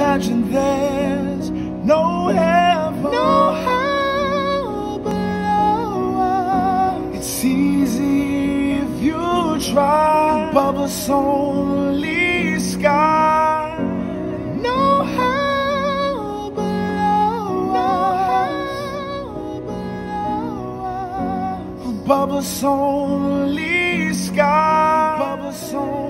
Imagine there's no heaven, no hell below us. It's easy if you try above us only sky. No hell below us. Above us only sky. Us only